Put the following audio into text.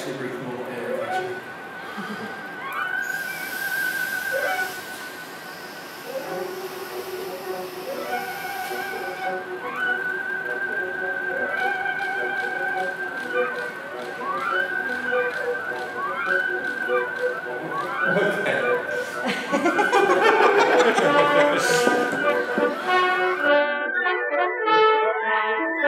actually breathe more air eventually. Okay.